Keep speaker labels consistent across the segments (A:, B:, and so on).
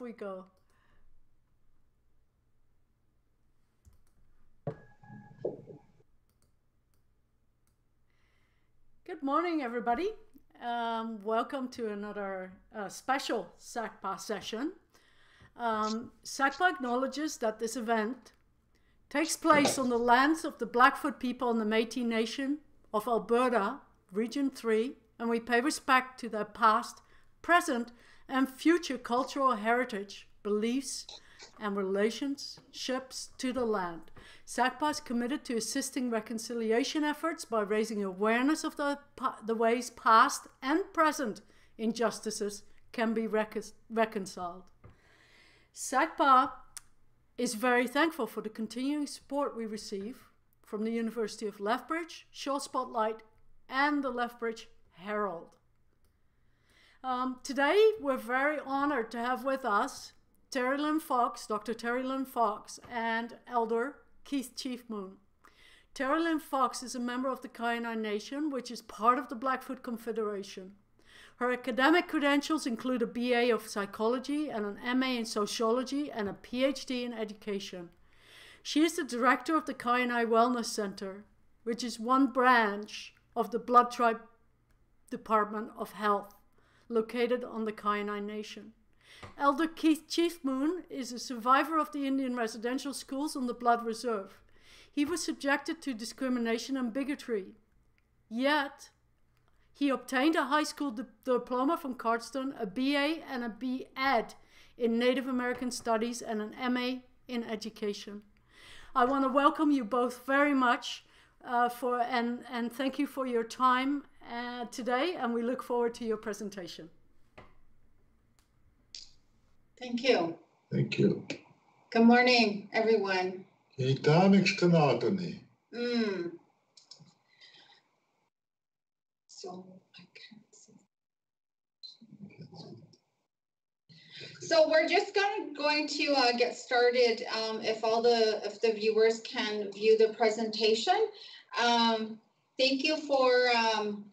A: we go. Good morning, everybody. Um, welcome to another uh, special SACPA session. Um, SACPA acknowledges that this event takes place on the lands of the Blackfoot people and the Métis Nation of Alberta, Region 3, and we pay respect to their past, present, and future cultural heritage, beliefs, and relationships to the land. SACPA is committed to assisting reconciliation efforts by raising awareness of the, the ways past and present injustices can be recon reconciled. SACPA is very thankful for the continuing support we receive from the University of Lethbridge, Shaw Spotlight, and the Lethbridge Herald. Um, today, we're very honored to have with us Terri-Lynn Fox, Dr. Terri-Lynn Fox, and Elder Keith Chiefmoon. Terri-Lynn Fox is a member of the Kainai Nation, which is part of the Blackfoot Confederation. Her academic credentials include a BA of psychology and an MA in sociology and a PhD in education. She is the director of the Kainai Wellness Center, which is one branch of the Blood Tribe Department of Health, located on the Kainai Nation. Elder Keith Chief Moon is a survivor of the Indian residential schools on the Blood Reserve. He was subjected to discrimination and bigotry. Yet, he obtained a high school di diploma from Cardston, a BA and a B.Ed in Native American Studies, and an MA in Education. I want to welcome you both very much uh, for and, and thank you for your time uh, today, and we look forward to your presentation.
B: Thank you.
C: Thank you.
B: Good morning, everyone.
C: Mm.
B: So I can't see. So we're just gonna, going to uh, get started. Um, if all the if the viewers can view the presentation, um, thank you for um,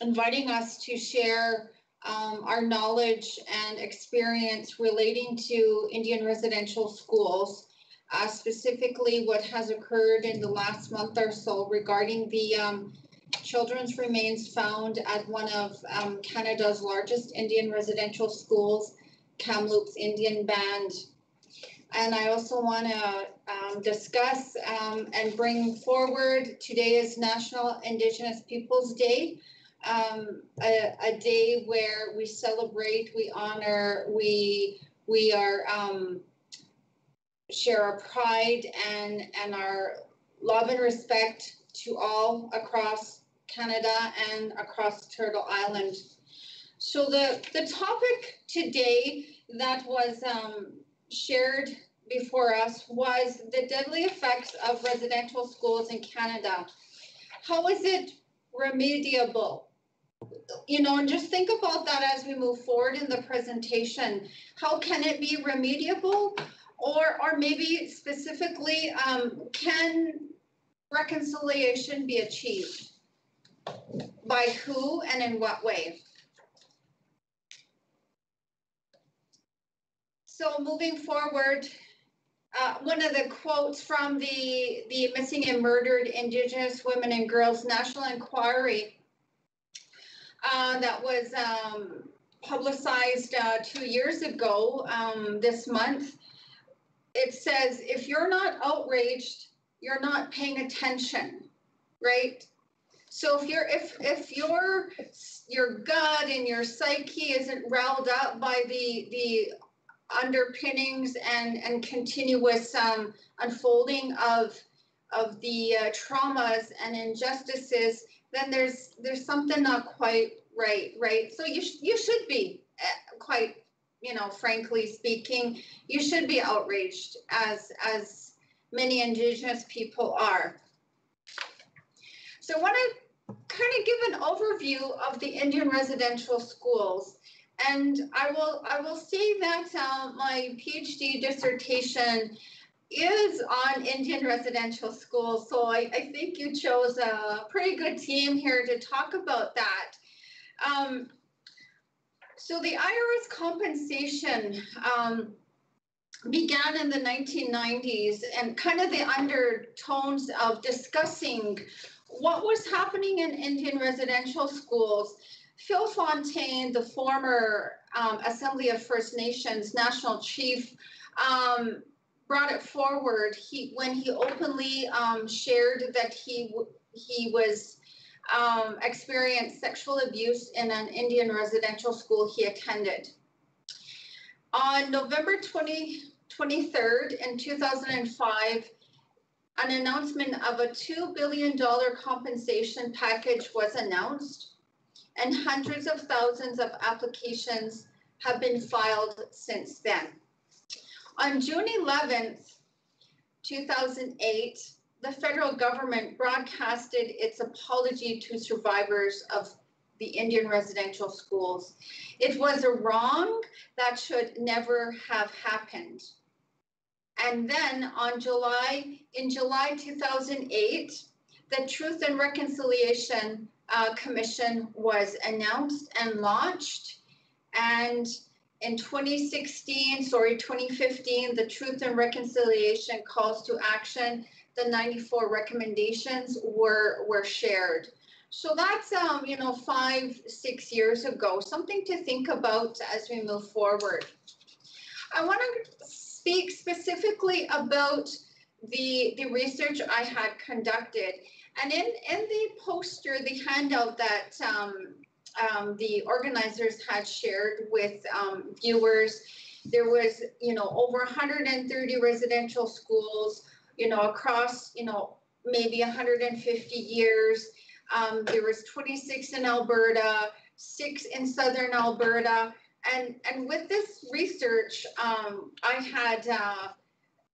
B: inviting us to share um, our knowledge and experience relating to Indian residential schools, uh, specifically what has occurred in the last month or so regarding the um, children's remains found at one of um, Canada's largest Indian residential schools, Kamloops Indian Band. And I also want to um, discuss um, and bring forward today is National Indigenous Peoples Day um, a, a, day where we celebrate, we honor, we we are um, share our pride and and our love and respect to all across Canada and across Turtle Island. So the the topic today that was um, shared before us was the deadly effects of residential schools in Canada. How is it remediable? you know, and just think about that as we move forward in the presentation. How can it be remediable? Or, or maybe specifically, um, can reconciliation be achieved? By who and in what way? So moving forward, uh, one of the quotes from the, the Missing and Murdered Indigenous Women and Girls National Inquiry uh, that was um, publicized uh, two years ago um, this month. It says if you're not outraged, you're not paying attention, right? So if you're if if your your gut and your psyche isn't riled up by the the underpinnings and and continuous um, unfolding of of the uh, traumas and injustices then there's there's something not quite right, right? So you sh- you should be uh, quite, you know, frankly speaking, you should be outraged as as many Indigenous people are. So I want to kind of give an overview of the Indian residential schools. And I will I will say that uh, my PhD dissertation is on Indian residential schools. So I, I think you chose a pretty good team here to talk about that. Um, So the IRS compensation um, began in the 1990s and kind of the undertones of discussing what was happening in Indian residential schools. Phil Fontaine, the former um, Assembly of First Nations national chief, um, brought it forward. He when he openly um, shared that he he was um, experienced sexual abuse in an Indian residential school he attended. On November 20, 23rd in 2005, an announcement of a $2 billion compensation package was announced, and hundreds of thousands of applications have been filed since then. On June 11th, 2008, the federal government broadcasted its apology to survivors of the Indian residential schools. It was a wrong that should never have happened. And then on July, in July 2008, the Truth and Reconciliation uh, Commission was announced and launched. And in 2016, sorry, 2015, the Truth and Reconciliation Calls to Action the 94 recommendations were were shared. So that's um, you know five six years ago. Something to think about as we move forward. I want to speak specifically about the the research I had conducted, and in in the poster, the handout that um, um, the organizers had shared with um, viewers, there was you know over 130 residential schools you know, across, you know, maybe 150 years. Um, there was 26 in Alberta, six in Southern Alberta. And, and with this research, um, I had uh,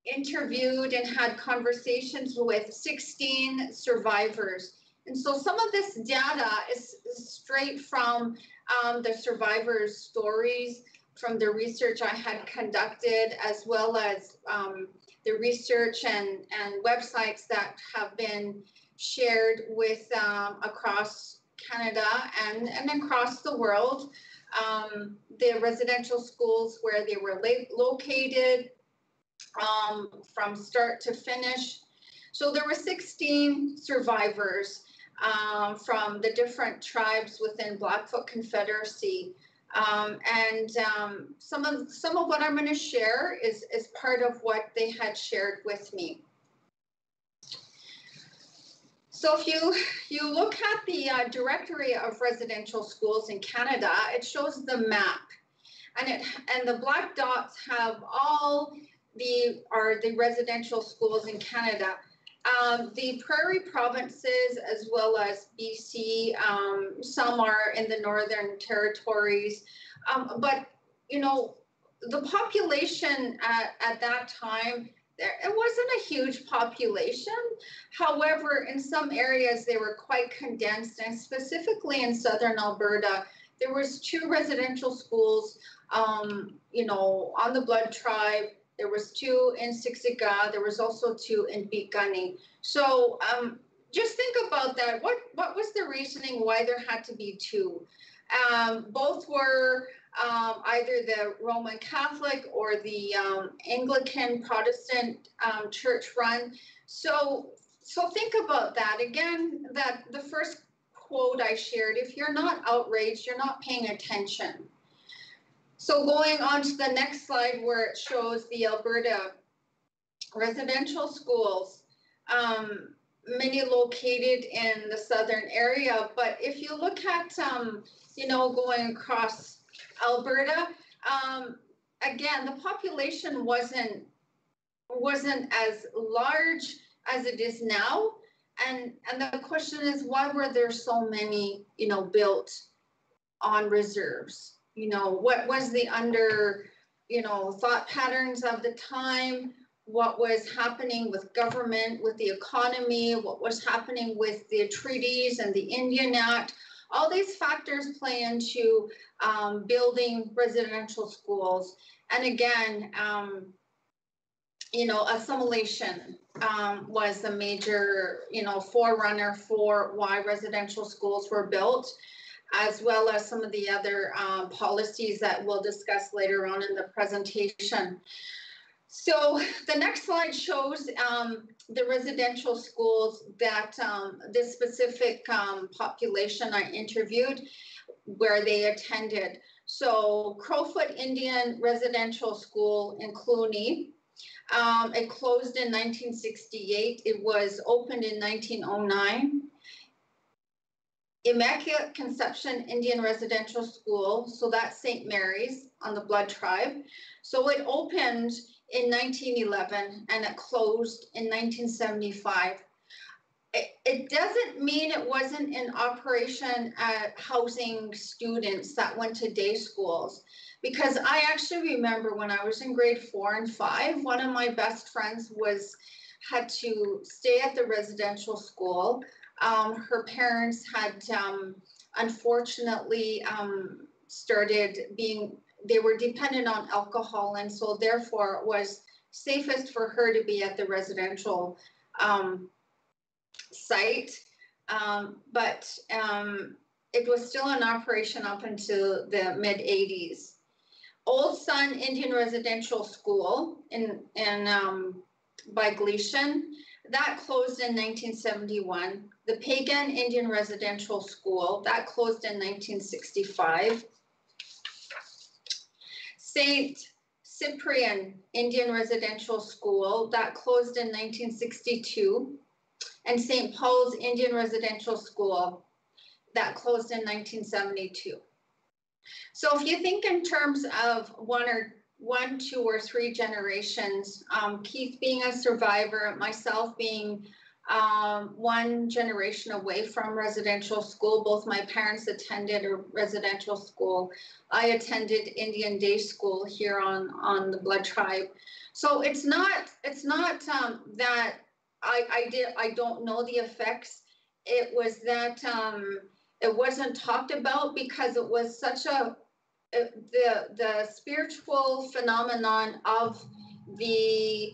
B: interviewed and had conversations with 16 survivors. And so some of this data is, straight from um, the survivors' stories, from the research I had conducted, as well as um, the research and, and websites that have been shared with um, across Canada and, and across the world. Um, the residential schools where they were located um, from start to finish. So there were 16 survivors um, from the different tribes within Blackfoot Confederacy um, and um, some of some of what I'm going to share is is part of what they had shared with me. So if you you look at the uh, directory of residential schools in Canada, it shows the map, and it and the black dots have all the are the residential schools in Canada. Um, the prairie provinces, as well as BC, um, some are in the Northern Territories, um, but you know, the population at, at that time, there, it wasn't a huge population. However, in some areas they were quite condensed, and specifically in southern Alberta, there was two residential schools, um, you know, on the Blood Tribe there was two in Siksika. There was also two in Piikani. So um, just think about that. What what was the reasoning why there had to be two? Um, both were um, either the Roman Catholic or the um, Anglican Protestant um, church run. So so think about that again. That the first quote I shared: "If you're not outraged, you're not paying attention." So going on to the next slide where it shows the Alberta residential schools, um, many located in the southern area. But if you look at, um, you know, going across Alberta, um, again, the population wasn't wasn't as large as it is now. And and the question is, why were there so many, you know, built on reserves? You know, what was the under, you know, thought patterns of the time, what was happening with government, with the economy, what was happening with the treaties and the Indian Act. All these factors play into um, building residential schools. And again, um, you know, assimilation um, was a major, you know, forerunner for why residential schools were built. As well as some of the other um, policies that we'll discuss later on in the presentation. So the next slide shows um, the residential schools that um, this specific um, population I interviewed where they attended. So Crowfoot Indian Residential School in Cluny. Um, it closed in 1968. It was opened in 1909. Immaculate Conception Indian Residential School, so that's St. Mary's on the Blood Tribe. So it opened in 1911 and it closed in 1975. It, it doesn't mean it wasn't in operation at housing students that went to day schools because I actually remember when I was in grade four and five, one of my best friends was had to stay at the residential school. Um, her parents had um, unfortunately um, started being they were dependent on alcohol, and so therefore it was safest for her to be at the residential um, site. Um, but um, it was still in operation up until the mid 80s. Old Sun Indian Residential School in, in by Gleichen, that closed in 1971. The Peigan Indian Residential School, that closed in 1965. St. Cyprian Indian Residential School that closed in 1962 and St. Paul's Indian Residential School that closed in 1972. So if you think in terms of one or one, two, or three generations, um, Keith being a survivor, myself being um, one generation away from residential school. Both my parents attended a residential school. I attended Indian day school here on on the Blood Tribe. So it's not it's not um, that I I did I don't know the effects. It was that um, it wasn't talked about because it was such a the the spiritual phenomenon of the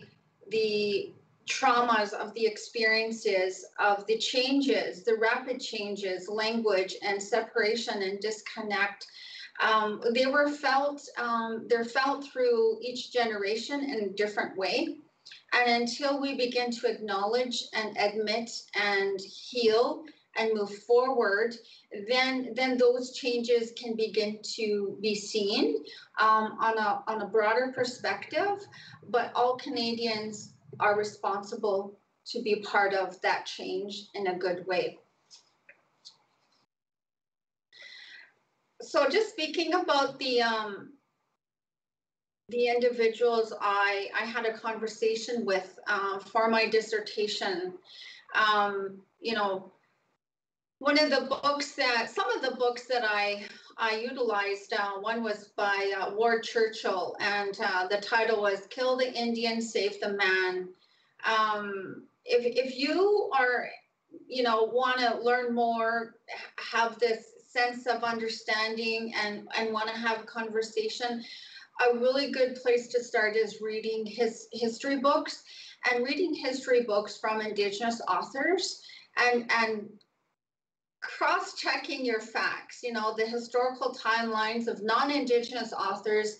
B: the traumas of the experiences of the changes, the rapid changes, language and separation and disconnect. Um, they were felt, um, they're felt through each generation in a different way. And until we begin to acknowledge and admit and heal and move forward, then then those changes can begin to be seen um, on a on a broader perspective. But all Canadians are responsible to be part of that change in a good way. So just speaking about the um, the individuals I, I had a conversation with uh, for my dissertation, um, you know, one of the books that, some of the books that I, I utilized, uh, one was by uh, Ward Churchill, and uh, the title was Kill the Indian, Save the Man. Um, if, if you are, you know, want to learn more, have this sense of understanding and, and want to have a conversation, a really good place to start is reading his history books and reading history books from indigenous authors and and cross-checking your facts, you know, the historical timelines of non-Indigenous authors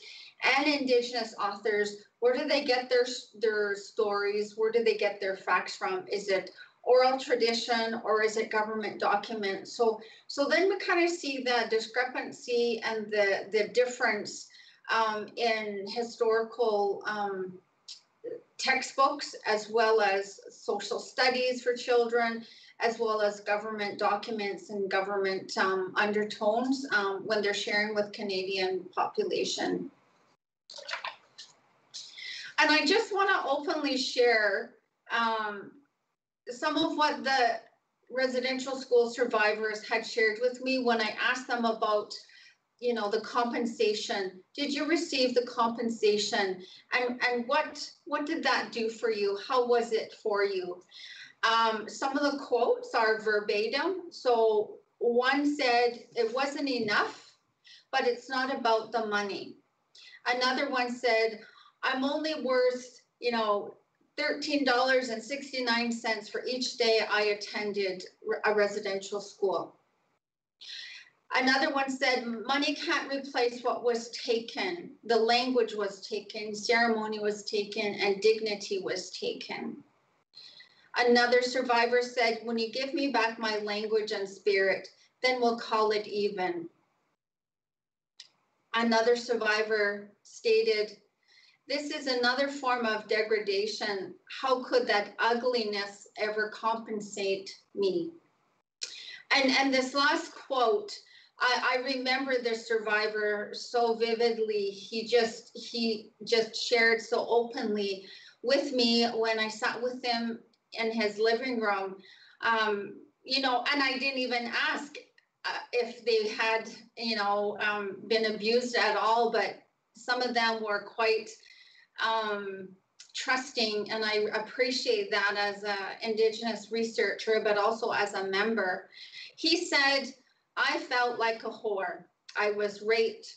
B: and Indigenous authors, where do they get their, their stories? Where do they get their facts from? Is it oral tradition or is it government document? So, so then we kind of see the discrepancy and the, the difference um, in historical um, textbooks as well as social studies for children as well as government documents and government um, undertones um, when they're sharing with Canadian population. And I just want to openly share um, some of what the residential school survivors had shared with me when I asked them about you know the compensation. Did you receive the compensation? And and what what did that do for you? How was it for you um, some of the quotes are verbatim. So one said, it wasn't enough, but it's not about the money. Another one said, I'm only worth, you know, $13.69 for each day I attended a residential school. Another one said, money can't replace what was taken. The language was taken, ceremony was taken, and dignity was taken. Another survivor said, when you give me back my language and spirit, then we'll call it even. Another survivor stated, this is another form of degradation. How could that ugliness ever compensate me? And, and this last quote, I, I remember the survivor so vividly. He just he just shared so openly with me when I sat with him in his living room. Um, you know, and I didn't even ask uh, if they had, you know, um, been abused at all, but some of them were quite um, trusting, and I appreciate that as an Indigenous researcher, but also as a member. He said, I felt like a whore. I was raped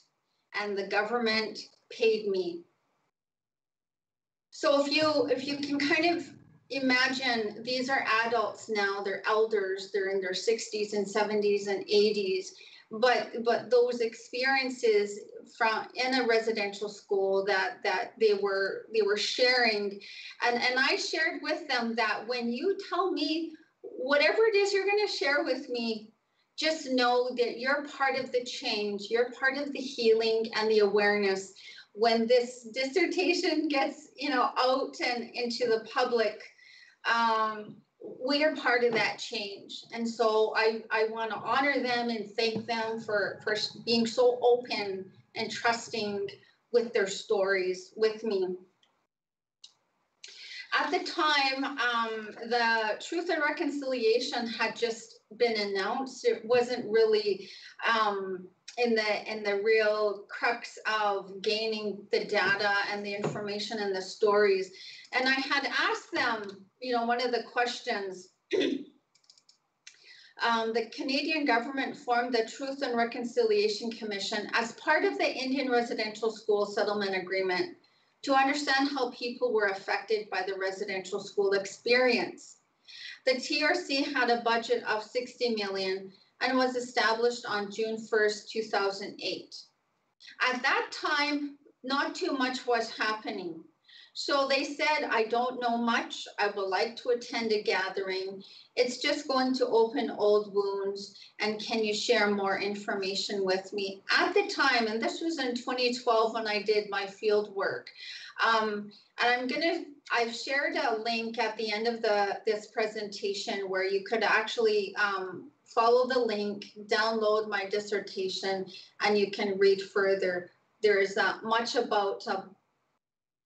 B: and the government paid me. So if you if you can kind of imagine these are adults now, they're elders, they're in their 60s and 70s and 80s, but but those experiences from in a residential school that that they were they were sharing and and I shared with them that when you tell me whatever it is you're going to share with me just know that you're part of the change, you're part of the healing and the awareness. When this dissertation gets, you know, out and into the public, um, we are part of that change. And so I, I want to honor them and thank them for, for being so open and trusting with their stories with me. At the time, um, the Truth and Reconciliation had just been announced. It wasn't really um, in the in the real crux of gaining the data and the information and the stories. And I had asked them, you know, one of the questions. Um, the Canadian government formed the Truth and Reconciliation Commission as part of the Indian Residential School Settlement Agreement to understand how people were affected by the residential school experience. The TRC had a budget of 60 million and was established on June 1st, 2008. At that time, not too much was happening. So they said, I don't know much. I would like to attend a gathering. It's just going to open old wounds. And can you share more information with me? At the time, and this was in 2012 when I did my field work, um, and I'm going to I've shared a link at the end of the this presentation where you could actually um, follow the link, download my dissertation, and you can read further. There's uh, much about, uh,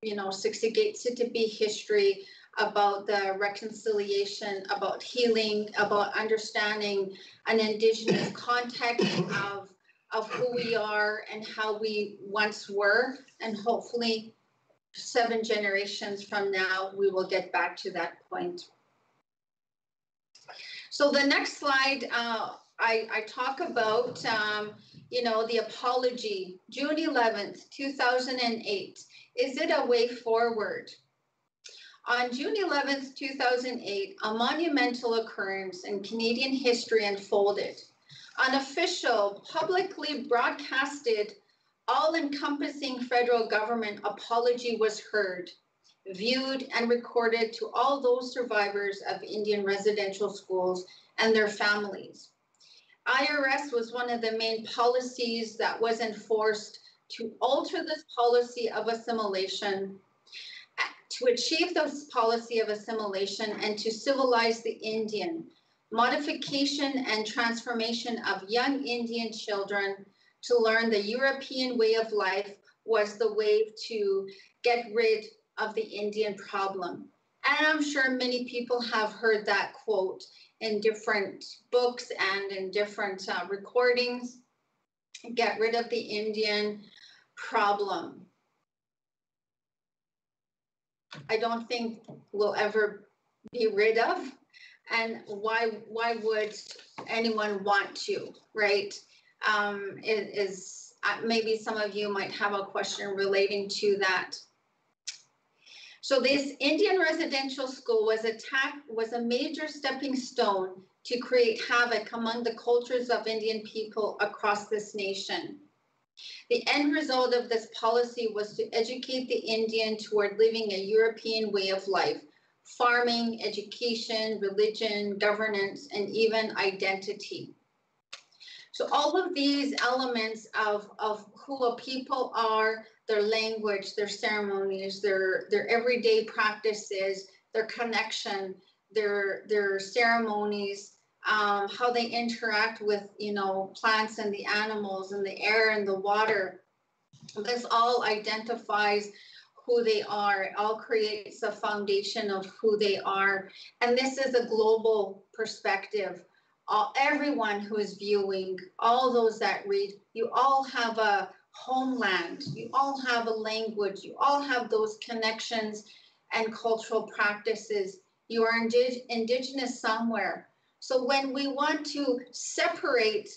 B: you know, Siksikaitsitapi history, about the reconciliation, about healing, about understanding an Indigenous context of, of who we are and how we once were, and hopefully seven generations from now, we will get back to that point. So the next slide, uh, I, I, talk about, um, you know, the apology, June 11th, 2008. Is it a way forward? On June 11th, 2008, a monumental occurrence in Canadian history unfolded. An official publicly broadcasted all-encompassing federal government apology was heard, viewed and recorded to all those survivors of Indian residential schools and their families. IRS was one of the main policies that was enforced to alter this policy of assimilation, to achieve this policy of assimilation and to civilize the Indian, modification and transformation of young Indian children to learn the European way of life was the way to get rid of the Indian problem. And I'm sure many people have heard that quote in different books and in different uh, recordings. Get rid of the Indian problem. I don't think we'll ever be rid of. And why, why would anyone want to, right? um, is, uh, maybe some of you might have a question relating to that. So this Indian residential school was attack was a major stepping stone to create havoc among the cultures of Indian people across this nation. The end result of this policy was to educate the Indian toward living a European way of life, farming, education, religion, governance, and even identity. So all of these elements of, of who a people are, their language, their ceremonies, their, their everyday practices, their connection, their, their ceremonies, um, how they interact with, you know, plants and the animals and the air and the water. This all identifies who they are. It all creates a foundation of who they are. And this is a global perspective. All, everyone who is viewing, all those that read, you all have a homeland. You all have a language. You all have those connections and cultural practices. You are indig indigenous somewhere so when we want to separate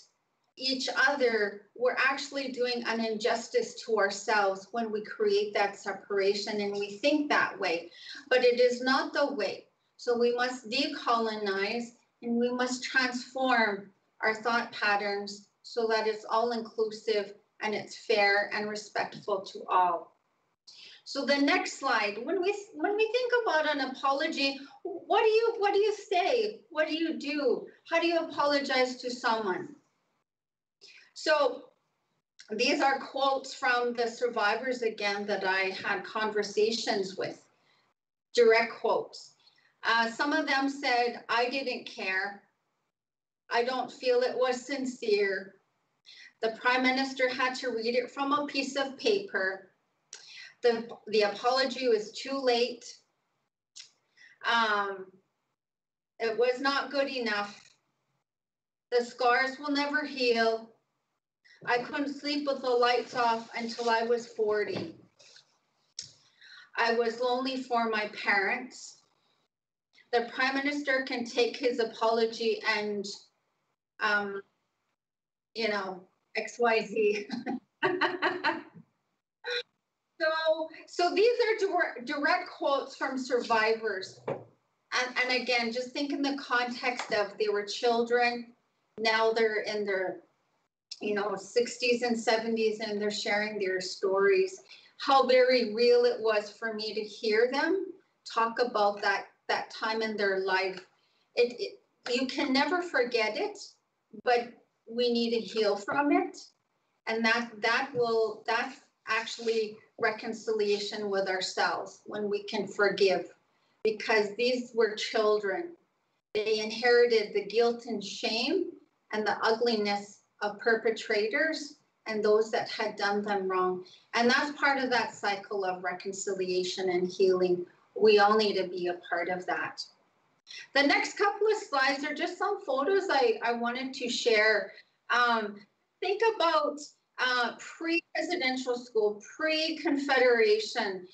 B: each other, we're actually doing an injustice to ourselves when we create that separation and we think that way. But it is not the way. So we must decolonize and we must transform our thought patterns so that it's all inclusive and it's fair and respectful to all. So the next slide, when we when we think about an apology, what do you what do you say? What do you do? How do you apologize to someone? So these are quotes from the survivors again that I had conversations with, direct quotes. Uh, some of them said, I didn't care. I don't feel it was sincere. The prime minister had to read it from a piece of paper the, the apology was too late. Um, it was not good enough. The scars will never heal. I couldn't sleep with the lights off until I was 40. I was lonely for my parents. The prime minister can take his apology and, um, you know, XYZ. So, so these are direct quotes from survivors. And, and again, just think in the context of they were children, now they're in their, you know, 60s and 70s and they're sharing their stories. How very real it was for me to hear them talk about that that time in their life. It, it you can never forget it, but we need to heal from it, and that that will that actually reconciliation with ourselves when we can forgive because these were children. They inherited the guilt and shame and the ugliness of perpetrators and those that had done them wrong. And that's part of that cycle of reconciliation and healing. We all need to be a part of that. The next couple of slides are just some photos I, I wanted to share. Um, think about uh, pre-residential school, pre-Confederation,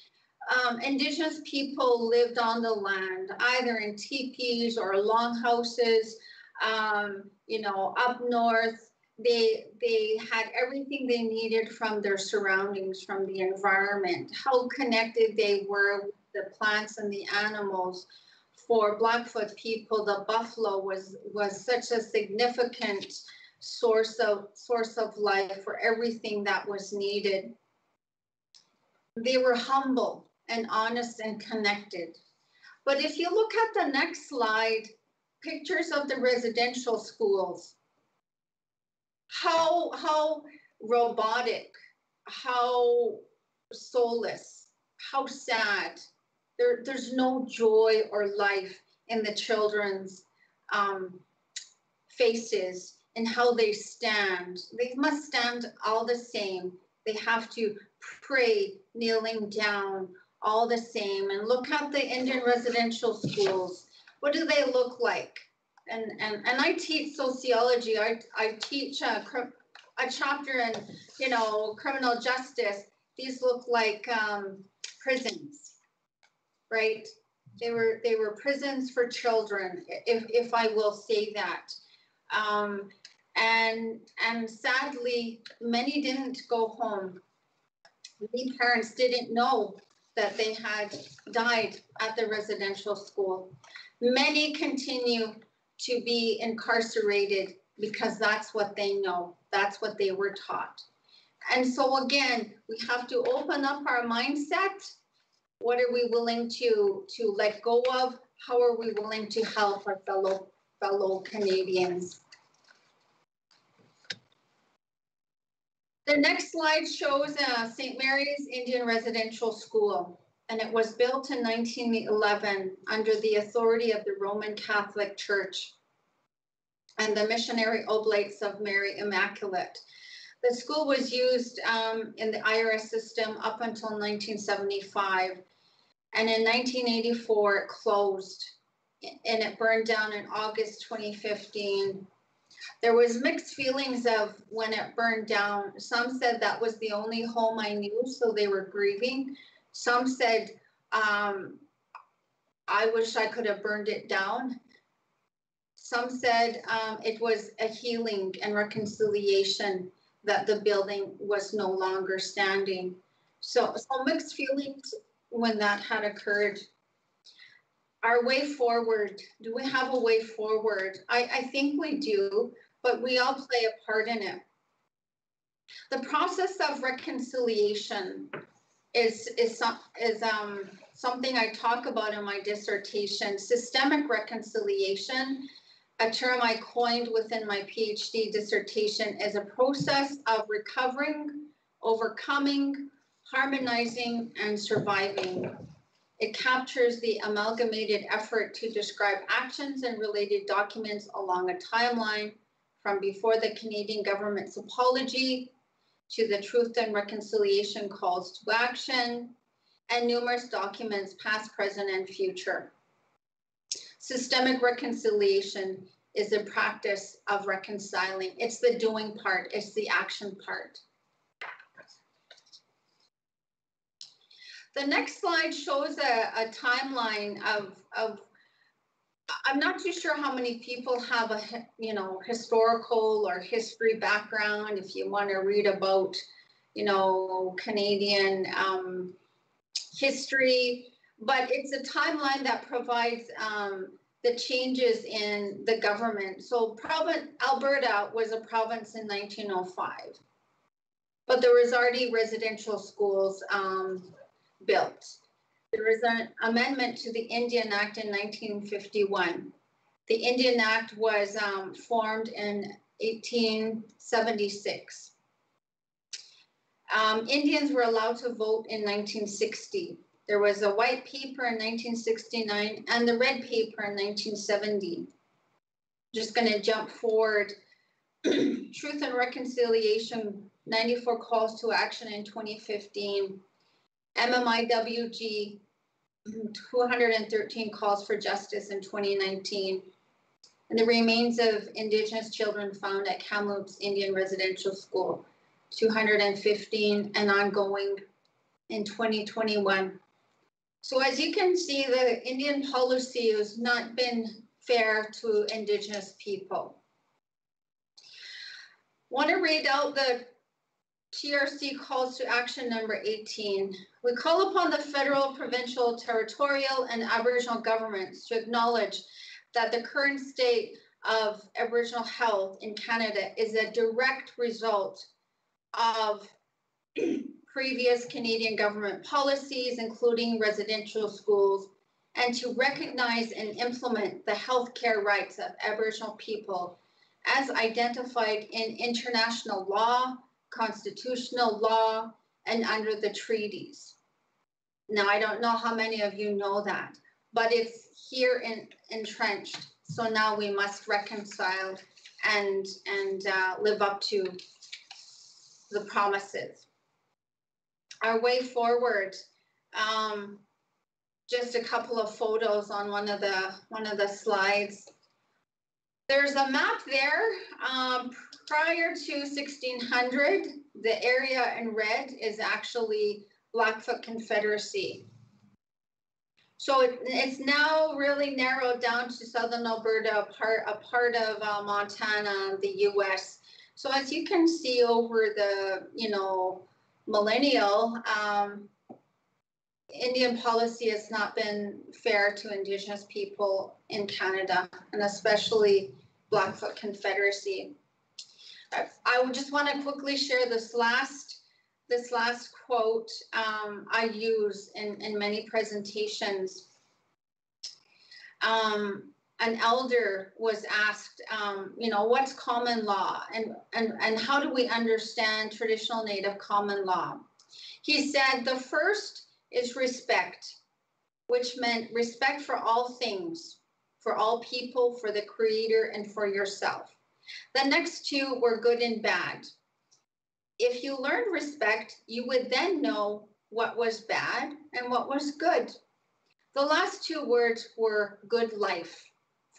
B: um, Indigenous people lived on the land, either in teepees or longhouses. Um, you know, up north, they they had everything they needed from their surroundings, from the environment. How connected they were with the plants and the animals. For Blackfoot people, the buffalo was was such a significant source of source of life for everything that was needed. They were humble and honest and connected. But if you look at the next slide, pictures of the residential schools, how how robotic, how soulless, how sad. There, there's no joy or life in the children's um, faces and how they stand. They must stand all the same. They have to pray kneeling down all the same. And look at the Indian residential schools. What do they look like? And, and, and I teach sociology. I, I teach a, a chapter in, you know, criminal justice. These look like um, prisons, right? They were, they were prisons for children, if, if I will say that. Um, and and sadly, many didn't go home. Many parents didn't know that they had died at the residential school. Many continue to be incarcerated because that's what they know, that's what they were taught. And so again, we have to open up our mindset. What are we willing to, to let go of? How are we willing to help our fellow fellow Canadians? The next slide shows uh, St. Mary's Indian Residential School, and it was built in 1911 under the authority of the Roman Catholic Church and the missionary oblates of Mary Immaculate. The school was used um, in the IRS system up until 1975. And in 1984, it closed and it burned down in August 2015. There was mixed feelings of when it burned down. Some said that was the only home I knew, so they were grieving. Some said, um, I wish I could have burned it down. Some said um, it was a healing and reconciliation that the building was no longer standing. So, so mixed feelings when that had occurred. Our way forward, do we have a way forward? I, I think we do, but we all play a part in it. The process of reconciliation is, is, is um, something I talk about in my dissertation. Systemic reconciliation a term I coined within my PhD dissertation as a process of recovering, overcoming, harmonizing, and surviving. It captures the amalgamated effort to describe actions and related documents along a timeline from before the Canadian government's apology to the Truth and Reconciliation calls to action and numerous documents past, present, and future. Systemic reconciliation is the practice of reconciling. It's the doing part, it's the action part. The next slide shows a, a timeline of, of, I'm not too sure how many people have a, you know, historical or history background. If you want to read about, you know, Canadian um, history, but it's a timeline that provides um, the changes in the government. So province Alberta was a province in 1905, but there was already residential schools um, built. There was an amendment to the Indian Act in 1951. The Indian Act was um, formed in 1876. Um, Indians were allowed to vote in 1960. There was a white paper in 1969 and the red paper in 1970. Just going to jump forward. Truth and Reconciliation, 94 calls to action in 2015. MMIWG, 213 calls for justice in 2019. And the remains of Indigenous children found at Kamloops Indian Residential School, 215 and ongoing in 2021. So as you can see, the Indian policy has not been fair to Indigenous people. Want to read out the TRC calls to action number 18. We call upon the federal, provincial, territorial, and Aboriginal governments to acknowledge that the current state of Aboriginal health in Canada is a direct result of previous Canadian government policies, including residential schools, and to recognize and implement the healthcare rights of Aboriginal people as identified in international law, constitutional law, and under the treaties. Now, I don't know how many of you know that, but it's here in, entrenched. So now we must reconcile and, and uh, live up to the promises our way forward. Um, just a couple of photos on one of the one of the slides. There's a map there. Um, prior to 1600, the area in red is actually Blackfoot Confederacy. So it, it's now really narrowed down to southern Alberta, a part, a part of uh, Montana, the U.S. So as you can see over the, you know, millennial, um, Indian policy has not been fair to Indigenous people in Canada, and especially Blackfoot Confederacy. I, just want to quickly share this last this last quote um, I use in, in many presentations. Um, an elder was asked, um, you know, what's common law and, and, and how do we understand traditional native common law? He said the first is respect, which meant respect for all things, for all people, for the creator, and for yourself. The next two were good and bad. If you learned respect, you would then know what was bad and what was good. The last two words were good life.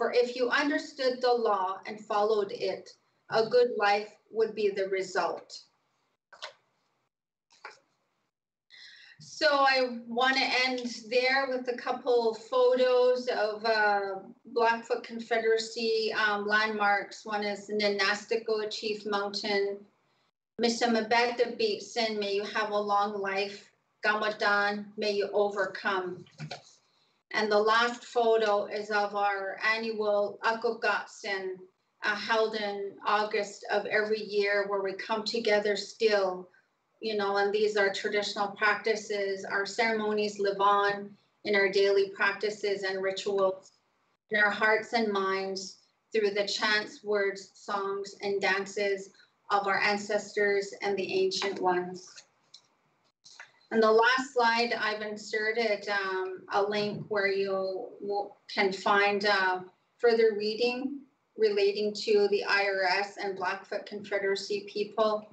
B: For if you understood the law and followed it, a good life would be the result. So I want to end there with a couple photos of uh, Blackfoot Confederacy um, landmarks. One is Nanastico Chief Mountain. Mr. Mabeta Beatson, may you have a long life. Gamadan, may you overcome. And the last photo is of our annual Akugatsin uh, held in August of every year where we come together still you know, and these are traditional practices. Our ceremonies live on in our daily practices and rituals, in our hearts and minds through the chants, words, songs, and dances of our ancestors and the ancient ones. And the last slide, I've inserted um, a link where you can find uh, further reading relating to the IRS and Blackfoot Confederacy people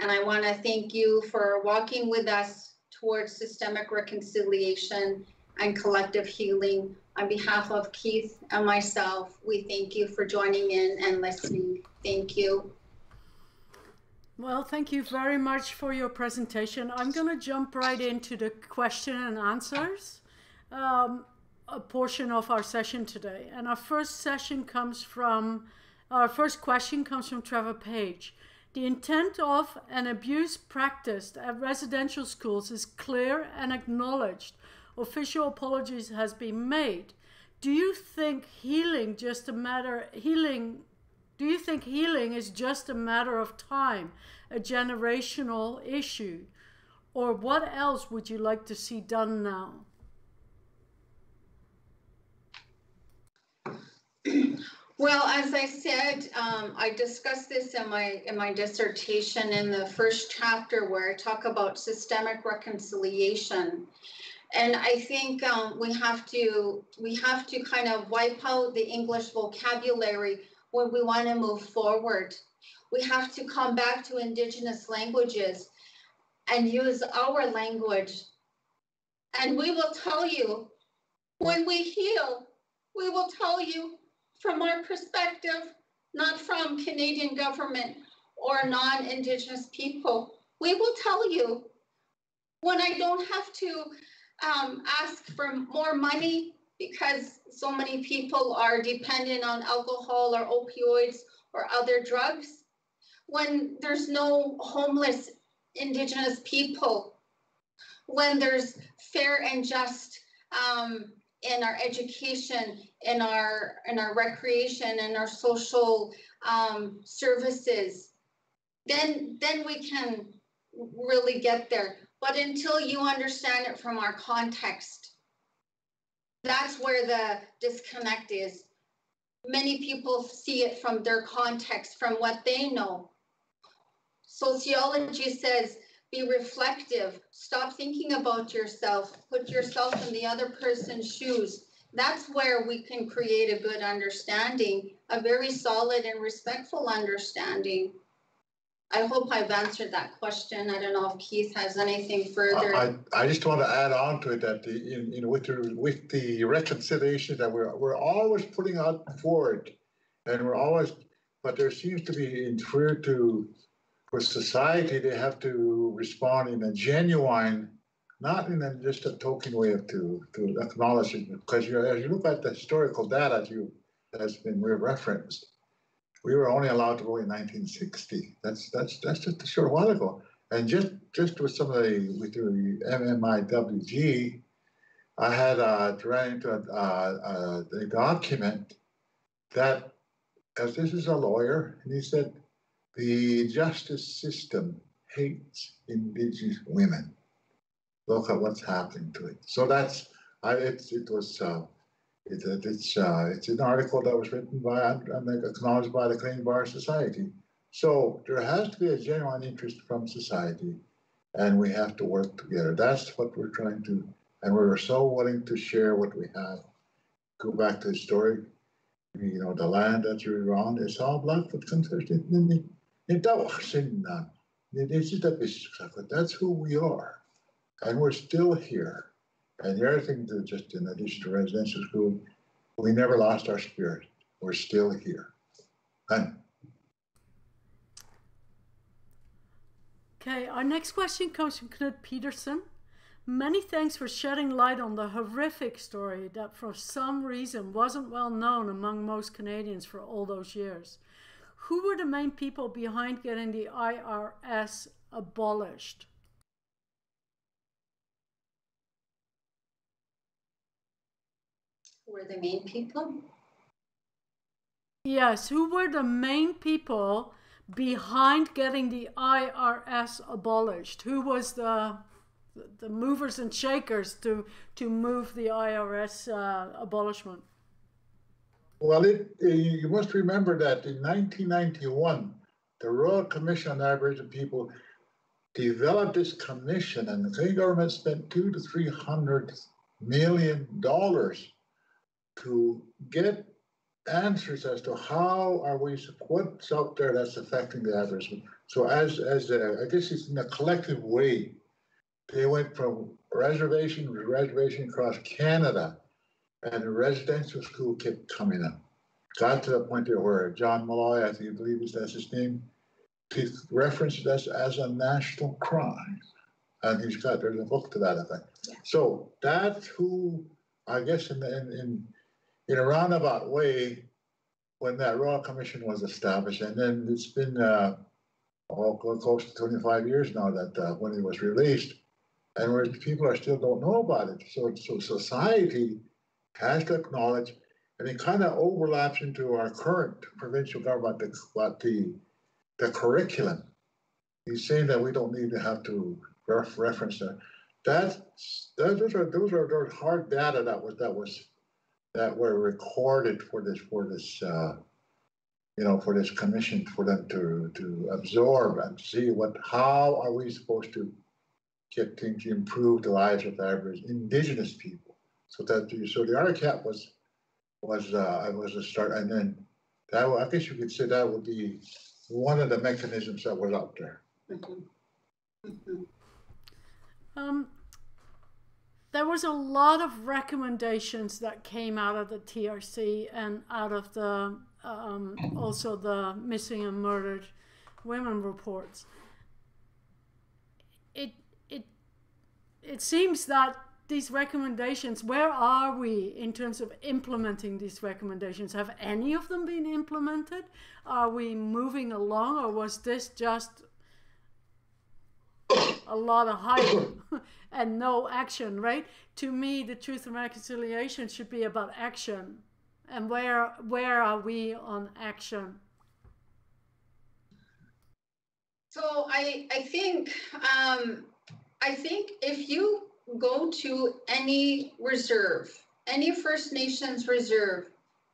B: and I want to thank you for walking with us towards systemic reconciliation and collective healing. On behalf of Keith and myself, we thank you for joining in and listening. Thank you.
A: Well, thank you very much for your presentation. I'm going to jump right into the question and answers um, a portion of our session today. And our first session comes from, our first question comes from Trevor Page. The intent of an abuse practiced at residential schools is clear and acknowledged. Official apologies has been made. Do you think healing just a matter healing do you think healing is just a matter of time, a generational issue? Or what else would you like to see done now?
B: Well, as I said, um, I discussed this in my in my dissertation in the first chapter where I talk about systemic reconciliation, and I think um, we have to we have to kind of wipe out the English vocabulary when we want to move forward. We have to come back to Indigenous languages and use our language, and we will tell you when we heal. We will tell you from our perspective, not from Canadian government or non-Indigenous people. We will tell you when I don't have to um, ask for more money because so many people are dependent on alcohol or opioids or other drugs, when there's no homeless Indigenous people, when there's fair and just um, in our education, in our in our recreation, in our social um, services, then then we can really get there. But until you understand it from our context, that's where the disconnect is. Many people see it from their context, from what they know. Sociology says be reflective. Stop thinking about yourself. Put yourself in the other person's shoes. That's where we can create a good understanding, a very solid and respectful understanding. I hope I've answered that question. I don't know if Keith has anything further.
C: I, I just want to add on to it that the, you know with the with the reconciliation that we're we're always putting out forward, and we're always, but there seems to be inferior to for society, they have to respond in a genuine, not in a, just a token way of to, to acknowledge it. Because you, as you look at the historical data you, has been referenced, we were only allowed to vote in 1960. That's that's that's just a short while ago. And just just with some of the with the MMIWG, I had uh, into a, a, a document that, as this is a lawyer, and he said, the justice system hates Indigenous women. Look at what's happening to it. So that's I, it. It was uh, it, it's uh, it's an article that was written by and acknowledged by the Canadian Bar Society. So there has to be a genuine interest from society, and we have to work together. That's what we're trying to, and we're so willing to share what we have. Go back to the story, you know, the land that you're on is all Blackfoot contested. That's who we are, and we're still here. And the other thing to just in addition to residential school, we never lost our spirit. We're still here. And
A: Okay, our next question comes from Knut Peterson. Many thanks for shedding light on the horrific story that for some reason wasn't well known among most Canadians for all those years. Who were the main people behind getting the IRS abolished?
B: Were the main people?
A: Yes, who were the main people behind getting the IRS abolished? Who was the the movers and shakers to to move the IRS uh, abolishment?
C: Well, it, you must remember that in 1991, the Royal Commission on Aboriginal People developed this commission, and the Canadian government spent two to three hundred million dollars to get answers as to how are we what's out there that's affecting the average. So as as a, I guess it's in a collective way, they went from reservation to reservation across Canada, and the residential school kept coming up. Got to the point there where John Milloy, I think I believe that's his name, he referenced this as a national crime. And he's got there's a book to that effect. Yeah. So that's who I guess in, in in in a roundabout way, when that Royal Commission was established, and then it's been uh, all close to 25 years now that uh, when it was released, and where people are still don't know about it. So, so society has to acknowledge, and it kind of overlaps into our current provincial government, the, the curriculum. He's saying that we don't need to have to ref, reference that. That, that those are those are those hard data that was that was that were recorded for this for this uh, you know for this commission for them to to absorb and see what how are we supposed to get things to improve the lives of average indigenous people so that so the RCAP was was uh, was a start and then that I guess you could say that would be one of the mechanisms that was out there. Mm-hmm.
A: Mm-hmm. Um, there was a lot of recommendations that came out of the TRC and out of the um, also the missing and murdered women reports. It it it seems that these recommendations, where are we in terms of implementing these recommendations? Have any of them been implemented? Are we moving along, or was this just a lot of hype and no action, right? To me, the truth and reconciliation should be about action. And where where are we on action?
B: So I I think um, I think if you go to any reserve, any First Nations reserve,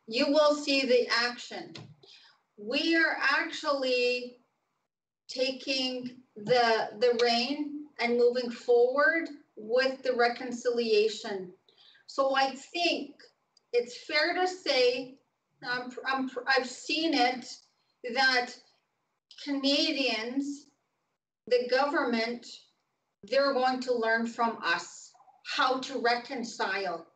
B: you will see the action. We are actually taking the the rain and moving forward with the reconciliation. So I think it's fair to say, um, I'm, I've seen it, that Canadians, the government, they're going to learn from us how to reconcile.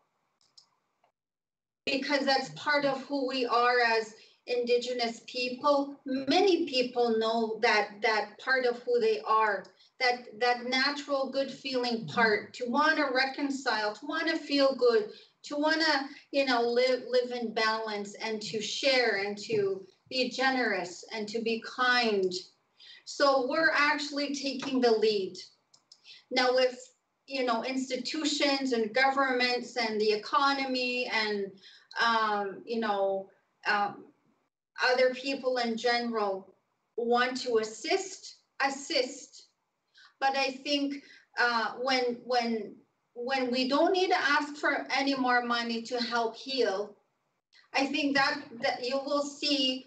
B: Because that's part of who we are as indigenous people many people know that that part of who they are that that natural good feeling part to want to reconcile to want to feel good to want to you know live live in balance and to share and to be generous and to be kind So we're actually taking the lead. Now, if you know institutions and governments and the economy and um, you know um, other people in general want to assist, assist. But I think uh, when when when we don't need to ask for any more money to help heal, I think that that you will see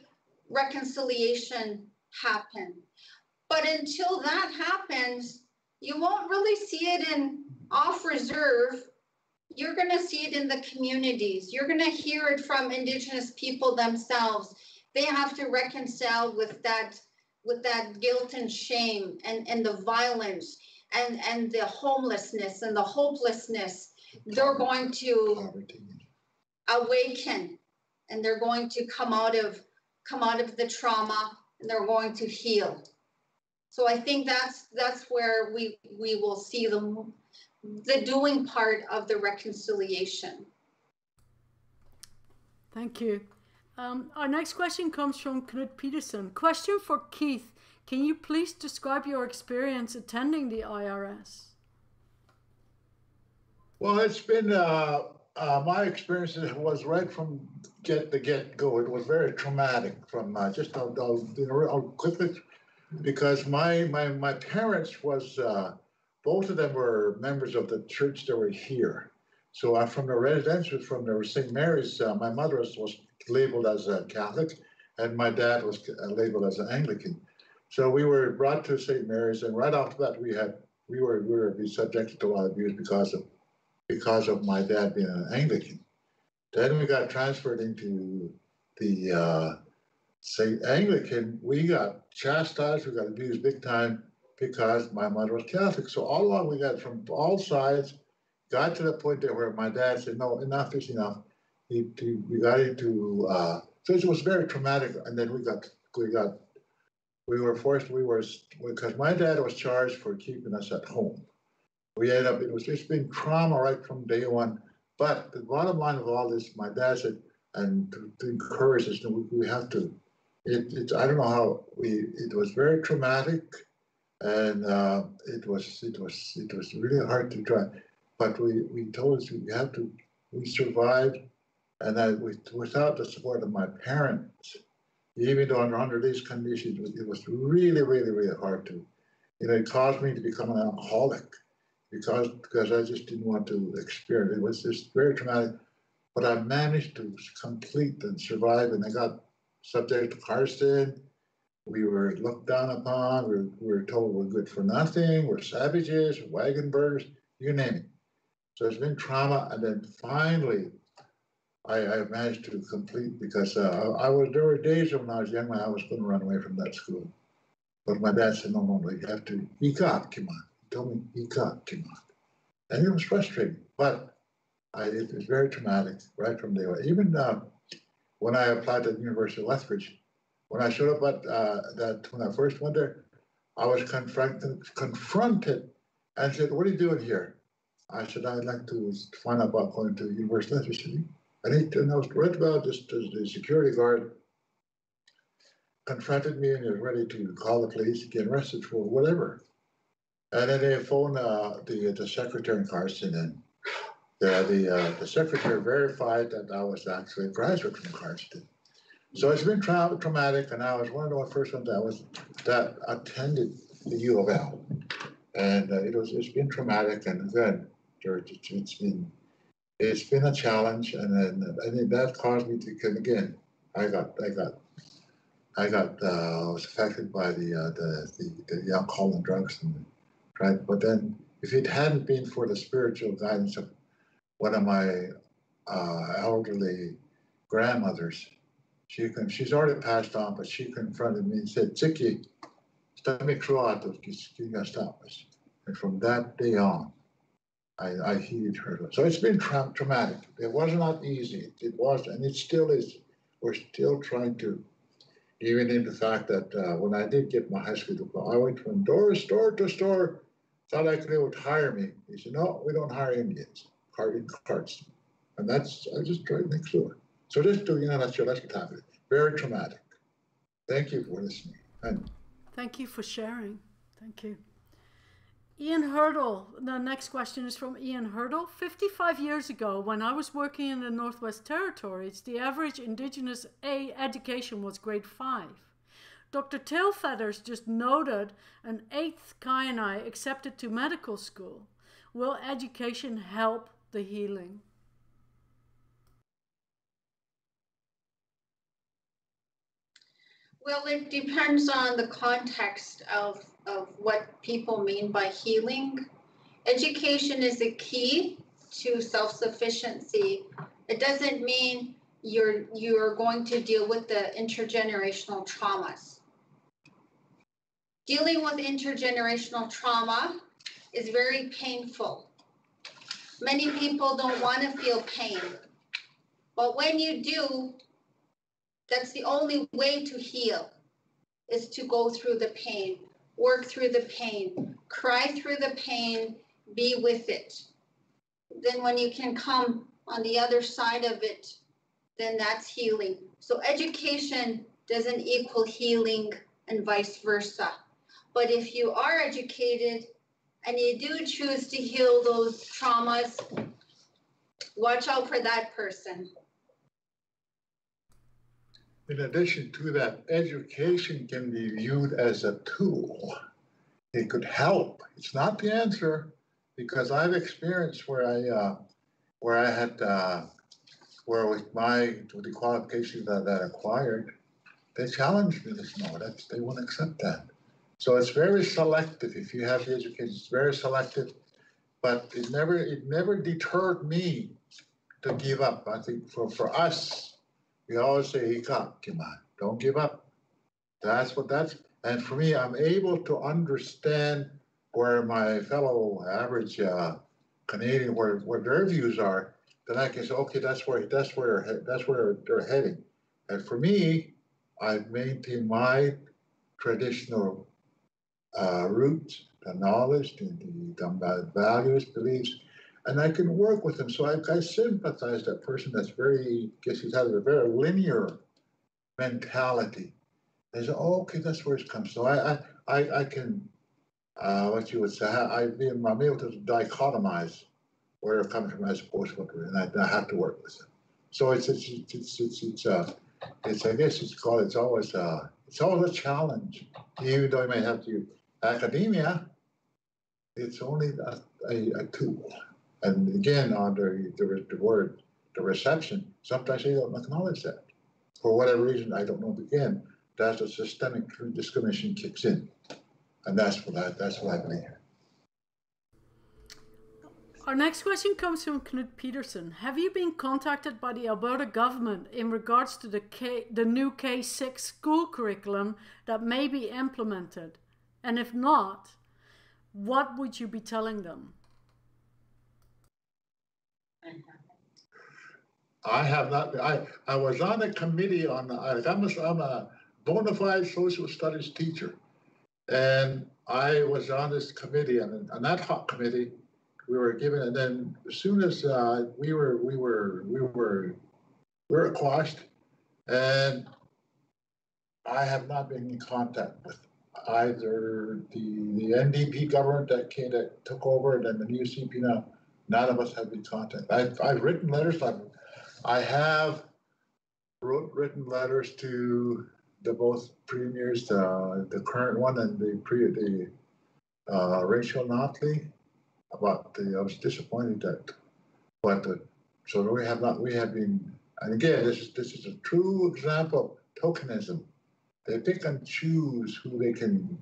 B: reconciliation happen. But until that happens, you won't really see it in off reserve. You're going to see it in the communities. You're going to hear it from Indigenous people themselves. They have to reconcile with that with that guilt and shame and, and the violence and, and the homelessness and the hopelessness. They're going to awaken and they're going to come out of come out of the trauma and they're going to heal. So I think that's that's where we we will see the the doing part of the reconciliation.
A: Thank you. Um, our next question comes from Knut Peterson. Question for Keith. Can you please describe your experience attending the IRS?
C: Well, it's been uh, uh, my experience was right from get the get go. It was very traumatic. From uh, just I'll, I'll, I'll quickly because my my my parents was uh, both of them were members of the church that were here. So I'm from the residential from the St. Mary's. Uh, my mother was, was labeled as a Catholic, and my dad was uh, labeled as an Anglican. So we were brought to St. Mary's, and right after that, we had we were we were subjected to a lot of abuse because of because of my dad being an Anglican. Then we got transferred into the uh, St. Anglican, we got chastised, we got abused big time because my mother was Catholic. So all along we got from all sides, got to the point there where my dad said, no, enough is enough. We got into, uh, so it was very traumatic. And then we got, we got, we were forced, we were, because my dad was charged for keeping us at home. We ended up, it was just been trauma right from day one. But the bottom line of all this, my dad said, and to, to encourage us, we, we have to it, it, I don't know how we, it was very traumatic and uh, it was, it was, it was really hard to try, but we, we told us we have to, we survived and we, without the support of my parents, even though under, under these conditions, it was really, really, really hard to, you know, it caused me to become an alcoholic because, because I just didn't want to experience it. Was just very traumatic, but I managed to complete and survive and I got subject to Cardston. We were looked down upon. We were, we were told we're good for nothing. We're savages, wagon burgers, you name it. So it's been trauma. And then finally, I, I managed to complete because uh, I was, there were days when I was young I was going to run away from that school. But my dad said, no, no, no, you have to, he got, come on. He told me, come on. And it was frustrating, but I, it was very traumatic right from day one. Even uh, when I applied to the University of Lethbridge, when I showed up at uh, that, when I first went there, I was confronted, confronted and said, what are you doing here? I said, I'd like to find out about going to University of Lethbridge. And, he, and I was right about this, the security guard confronted me and he was ready to call the police, get arrested for whatever. And then they phoned uh, the, the secretary in Cardston and the the, uh, the secretary verified that I was actually a graduate from Cardston. So it's been tra- traumatic, and I was one of the first ones that was that attended the U of L, and uh, it was it's been traumatic, and George, it's, it's been it's been a challenge, and then I that caused me to come again. I got I got I got uh, was affected by the uh, the, the the alcohol and drugs, and right. But then, if it hadn't been for the spiritual guidance of one of my uh, elderly grandmothers. She can, she's already passed on, but she confronted me and said, Tsiki, stami croato, stop us. And from that day on, I, I heeded her. So it's been tra- traumatic. It was not easy. It was, and it still is. We're still trying to, even in the fact that uh, when I did get my high school diploma, I went from door to store to store, thought I could would hire me. He said, no, we don't hire Indians in carts. And that's, I just right next door. So just doing that, that's your, what happened. Very traumatic. Thank you for listening. And
A: Thank you for sharing. Thank you. Ian Hurdle, the next question is from Ian Hurdle. 55 years ago, when I was working in the Northwest Territories, the average Indigenous A education was grade 5. Dr. Tailfeathers just noted an eighth Kainai accepted to medical school. Will education help the healing?
B: Well, it depends on the context of, of what people mean by healing. Education is a key to self-sufficiency. It doesn't mean you're you're going to deal with the intergenerational traumas. Dealing with intergenerational trauma is very painful. Many people don't want to feel pain. But when you do, that's the only way to heal is to go through the pain, work through the pain, cry through the pain, be with it. Then when you can come on the other side of it, then that's healing. So education doesn't equal healing and vice versa. But if you are educated and you do choose to heal those traumas, watch out for that person
C: in addition to that, education can be viewed as a tool. It could help. It's not the answer because I've experienced where I uh, where I had uh, where with my with the qualifications that, I acquired, they challenged me this no, that they won't accept that. So it's very selective. If you have the education, it's very selective. But it never it never deterred me to give up. I think for, for us, we always say, on, don't give up. That's what that's, and for me, I'm able to understand where my fellow average uh, Canadian, where, where their views are, then I can say, okay, that's where, that's where, that's where they're heading. And for me, I've maintained my traditional uh, roots, the knowledge, the, the, the values, beliefs, and I can work with them. So I, I sympathize that person that's very, guess he's has a very linear mentality. They say, oh, okay, that's where it comes. So I, I, I, can, uh, what you would say, I, I'm able to dichotomize where it comes from as opposed to what, and I, I have to work with it. So it's, it's, it's, it's, it's, uh, it's, I guess it's called, it's always, uh, it's always a challenge, even though you may have to, academia, it's only a, a, a tool. And again, on the, the, the word, the reception, sometimes they don't acknowledge that. For whatever reason, I don't know. Again, that's a systemic discrimination kicks in. And that's what I, that's what I believe.
A: Our next question comes from Knut Peterson. Have you been contacted by the Alberta government in regards to the K, the new K6 school curriculum that may be implemented? And if not, what would you be telling them?
C: I have not, I, I was on a committee on, I, I'm a, I'm a bona fide social studies teacher. And I was on this committee and an ad hoc committee we were given, and then as soon as uh, we were, we were, we were, we were quashed and I have not been in contact with either the, the NDP government that came, that took over and then the new CP now. None of us have been contacted. I've, I've written letters. I've, I have wrote written letters to the both premiers, the, the current one and the pre the uh, Rachel Notley about the. I was disappointed that, but the, so we have not. We have been, and again, this is this is a true example of tokenism. They pick and choose who they can.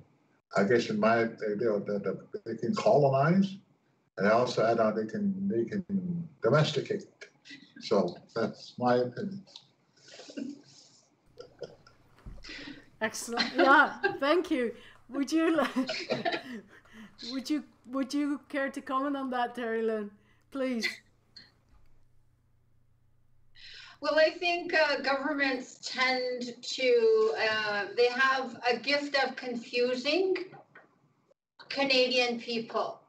C: I guess in my they, they, they can colonize and I also add on they can they can domesticate. So that's my opinion.
A: Excellent. Yeah, thank you. Would you would you would you care to comment on that, Terri-Lynn? Please.
B: Well, I think uh, governments tend to, uh, they have a gift of confusing Canadian people.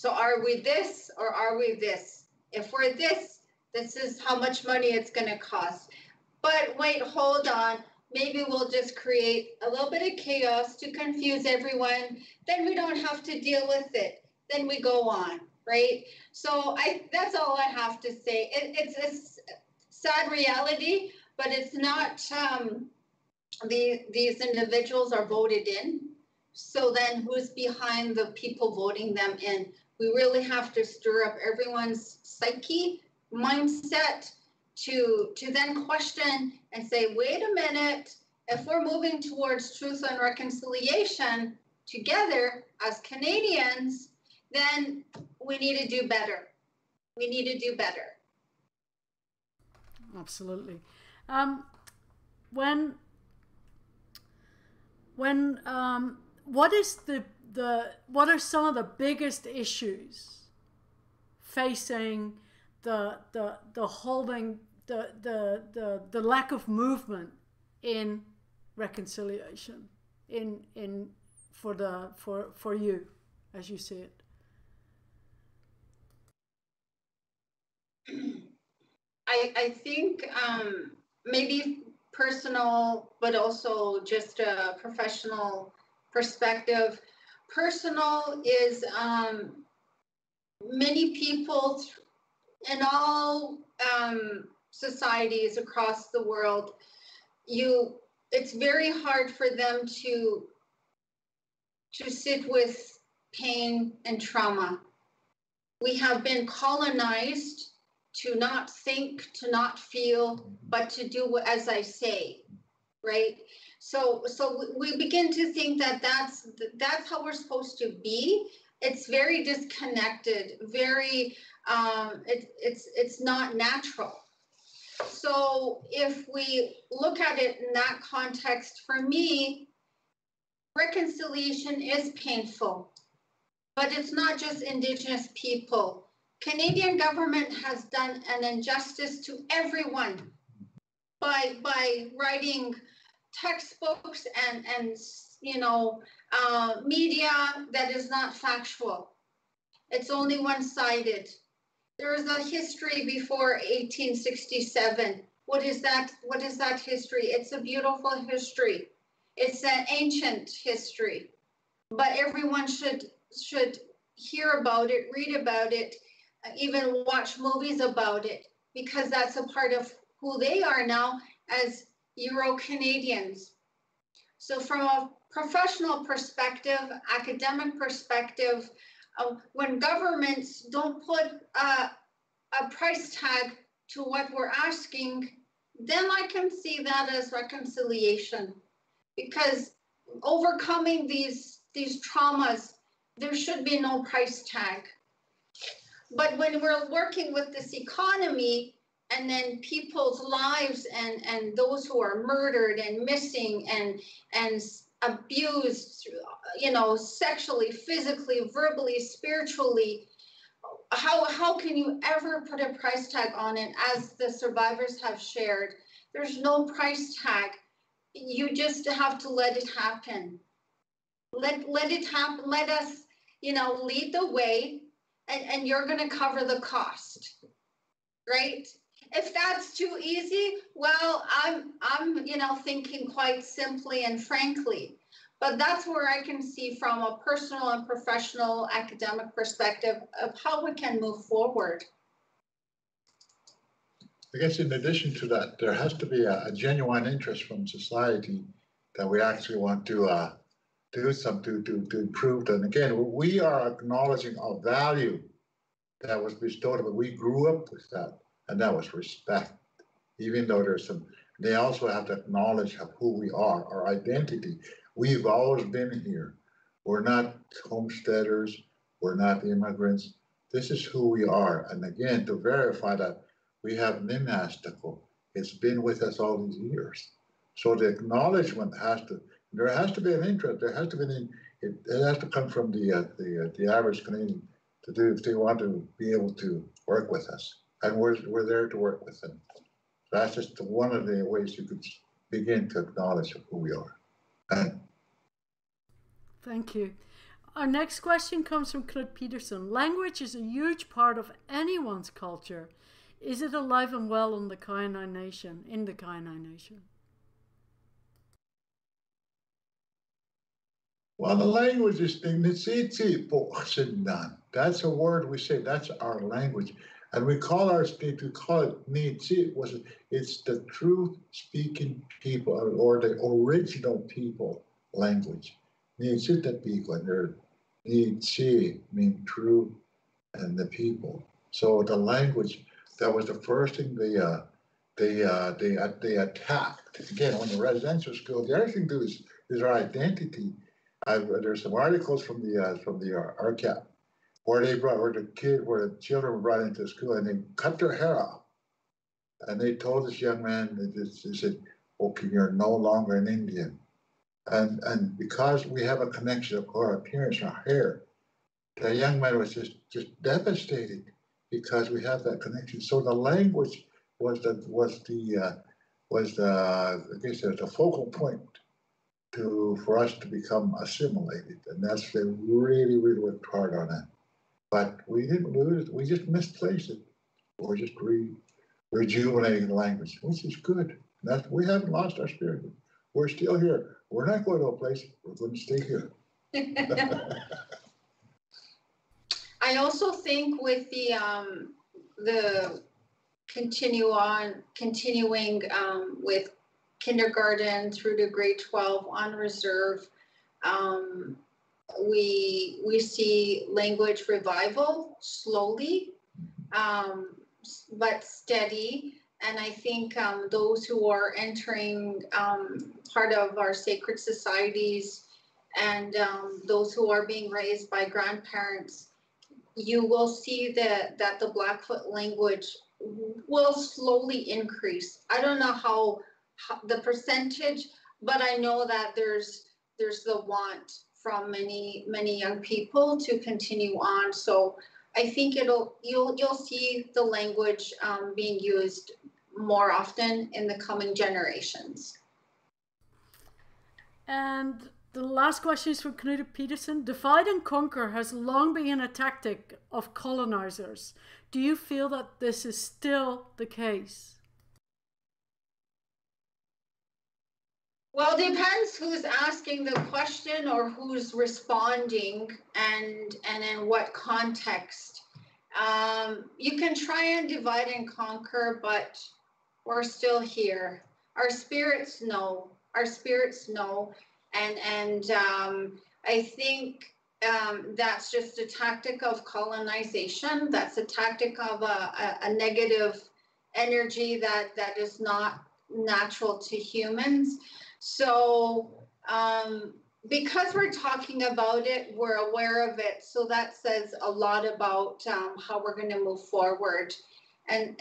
B: So are we this or are we this? If we're this, this is how much money it's going to cost. But wait, hold on. maybe we'll just create a little bit of chaos to confuse everyone. Then we don't have to deal with it. Then we go on, right? So I that's all I have to say. It, it's a sad reality, but it's not. Um, the, these individuals are voted in. So then, who's behind the people voting them in? We really have to stir up everyone's psyche, mindset, to to then question and say, wait a minute, if we're moving towards truth and reconciliation together as Canadians, then we need to do better. We need to do better.
A: Absolutely. Um, when when um, what is the the what are some of the biggest issues facing the the the holding the the the, the lack of movement in reconciliation in in for the for for you as you see it
B: I, I think um, maybe personal, but also just a professional perspective. Personal is um, many people in all um, societies across the world, you it's very hard for them to to sit with pain and trauma. We have been colonized to not think, to not feel, but to do as I say, right? So, so we begin to think that that's that's how we're supposed to be. It's very disconnected, very um, it, it's it's not natural. So if we look at it in that context, for me, reconciliation is painful, but it's not just Indigenous people. Canadian government has done an injustice to everyone by by writing textbooks and and you know uh, media that is not factual. It's only one-sided. There is a history before 1867. What is that? What is that history? It's a beautiful history. It's an ancient history, but everyone should should hear about it, read about it, even watch movies about it, because that's a part of who they are now as Euro Canadians. So, from a professional perspective, academic perspective, uh, when governments don't put a, a price tag to what we're asking, then I can see that as reconciliation. Because overcoming these, these traumas, there should be no price tag. But when we're working with this economy, and then people's lives and and those who are murdered and missing and and abused, you know, sexually, physically, verbally, spiritually. How, how can you ever put a price tag on it as the survivors have shared? There's no price tag. You just have to let it happen. Let, let it happen. Let us, you know, lead the way and, and you're going to cover the cost, right? If that's too easy, well, I'm I'm you know thinking quite simply and frankly. But that's where I can see from a personal and professional academic perspective of how we can move forward.
C: I guess in addition to that, there has to be a, a genuine interest from society that we actually want to uh, do something to, to, to improve. And again, we are acknowledging a value that was bestowed, but we grew up with that and that was respect. Even though there's some, they also have to acknowledge who we are, our identity. We've always been here. We're not homesteaders. We're not immigrants. This is who we are. And again, to verify that we have Nemastical, it's been with us all these years. So the acknowledgement has to, there has to be an interest. There has to be an, it, it has to come from the uh, the uh, the average Canadian to do if they want to be able to work with us and we're, we're there to work with them. That's just one of the ways you could begin to acknowledge who we are. And
A: Thank you. Our next question comes from Claude Peterson. Language is a huge part of anyone's culture. Is it alive and well in the Kainai Nation, in the Kainai Nation?
C: Well, the language is thing That's a word we say, that's our language. And we call our state, we call it Nitsi, was it's the truth speaking people or the original people language. Nitsi people, and mean true and the people. So the language, that was the first thing they uh, they uh, they uh, they attacked. Again, on the residential school, the other thing to do is is our identity. I've, there's some articles from the uh, from the RCAP where they brought where the kid where the children were brought into school and they cut their hair off, and they told this young man just, they said, "Okay, you're no longer an Indian," and and because we have a connection of our appearance, our hair, the young man was just just devastated because we have that connection. So the language was the was the uh, was the I guess was the focal point to for us to become assimilated, and that's they really really worked hard on that. But we didn't lose it. We just misplaced it, or just re, rejuvenating the language, which is good. We haven't lost our spirit. We're still here. We're not going to a place. We're going to stay here.
B: I also think with the um, the continue on continuing um, with kindergarten through to grade 12 on reserve um, we we see language revival slowly um, but steady. And i think um, those who are entering um, part of our sacred societies and um, those who are being raised by grandparents you will see that that the blackfoot language will slowly increase. I don't know how, how the percentage but i know that there's there's the want from many many young people to continue on. So I think it'll you'll you'll see the language um, being used more often in the coming generations.
A: And the last question is from Knut Peterson. Divide and conquer has long been a tactic of colonizers. Do you feel that this is still the case?
B: Well, depends who's asking the question or who's responding and and in what context. Um, you can try and divide and conquer, but we're still here. Our spirits know. Our spirits know, and and um, I think um, that's just a tactic of colonization. That's a tactic of a, a, a negative energy that that is not natural to humans. So um, because we're talking about it, we're aware of it. So that says a lot about um, how we're going to move forward. And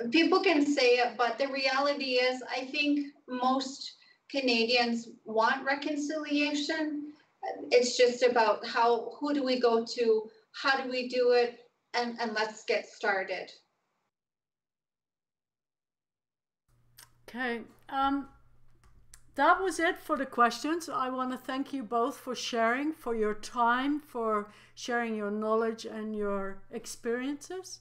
B: uh, people can say it, but the reality is, I think most Canadians want reconciliation. It's just about how, who do we go to? How do we do it? And, and let's get started.
A: Okay. Um, that was it for the questions. I want to thank you both for sharing, for your time, for sharing your knowledge and your experiences.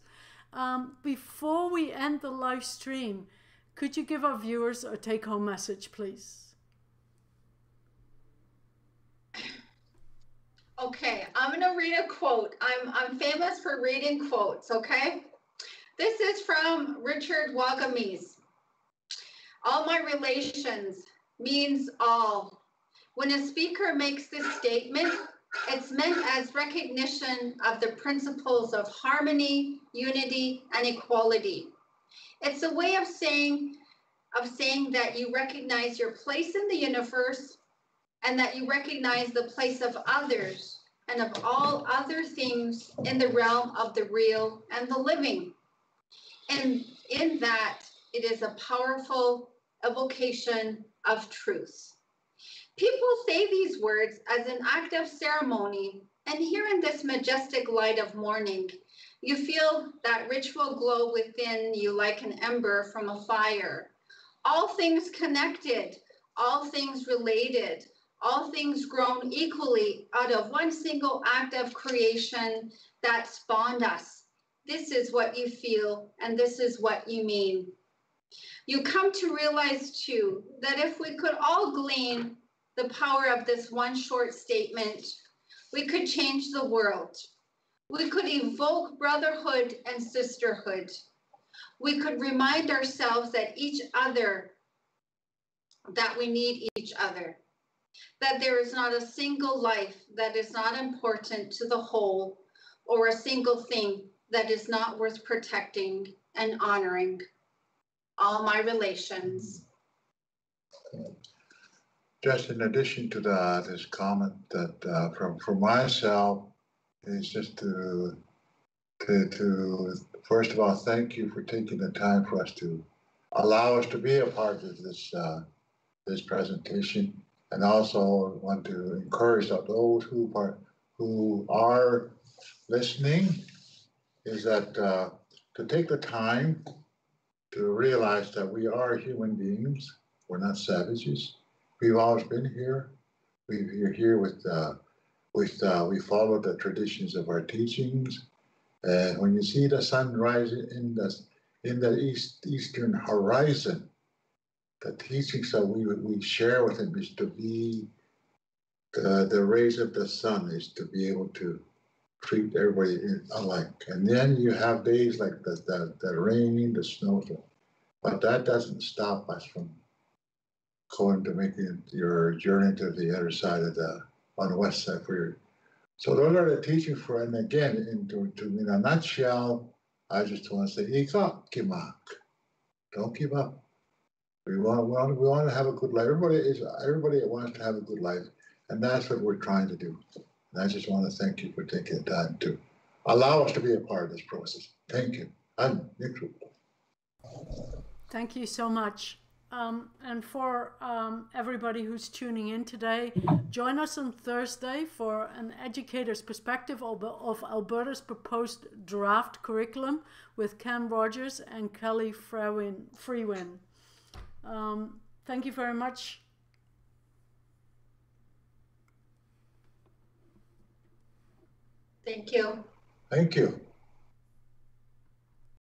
A: Um, before we end the live stream, could you give our viewers a take home message, please?
B: Okay, I'm going to read a quote. I'm, I'm famous for reading quotes, okay? This is from Richard Wagamese. All my relations means all. When a speaker makes this statement, it's meant as recognition of the principles of harmony, unity, and equality. It's a way of saying of saying that you recognize your place in the universe and that you recognize the place of others and of all other things in the realm of the real and the living. And in that, it is a powerful evocation of truth. People say these words as an act of ceremony, and here in this majestic light of morning, you feel that ritual glow within you like an ember from a fire. All things connected, all things related, all things grown equally out of one single act of creation that spawned us. This is what you feel, and this is what you mean you come to realize too that if we could all glean the power of this one short statement, we could change the world. We could evoke brotherhood and sisterhood. We could remind ourselves that each other, that we need each other, that there is not a single life that is not important to the whole or a single thing that is not worth protecting and honoring. All my relations.
C: Just in addition to that, this comment that uh, from for myself is just to to to first of all thank you for taking the time for us to allow us to be a part of this uh, this presentation, and also want to encourage those who are who are listening is that uh, to take the time to realize that we are human beings, we're not savages We've always been here. We're here with, uh, with uh, we follow the traditions of our teachings. And when you see the sun rising in the in the east eastern horizon, the teachings that we we share with him is to be the, the rays of the sun is to be able to treat everybody alike. And then you have days like the, the, the rain, the snow, but that doesn't stop us from going to making your journey to the other side of the on the west side for your. So those are the teachings for, and again, into to, in a nutshell, I just want to say, Ikakimak. Don't give up. We want, we want, we want to have a good life. Everybody is everybody wants to have a good life, and that's what we're trying to do. And I just want to thank you for taking the time to allow us to be a part of this process. Thank you. I'm Nick.
A: Thank you so much. Um, and for um, everybody who's tuning in today, join us on Thursday for an educator's perspective of, of Alberta's proposed draft curriculum with Cam Rogers and Kelly Freewin. Um, thank you very much.
B: Thank you.
C: Thank you.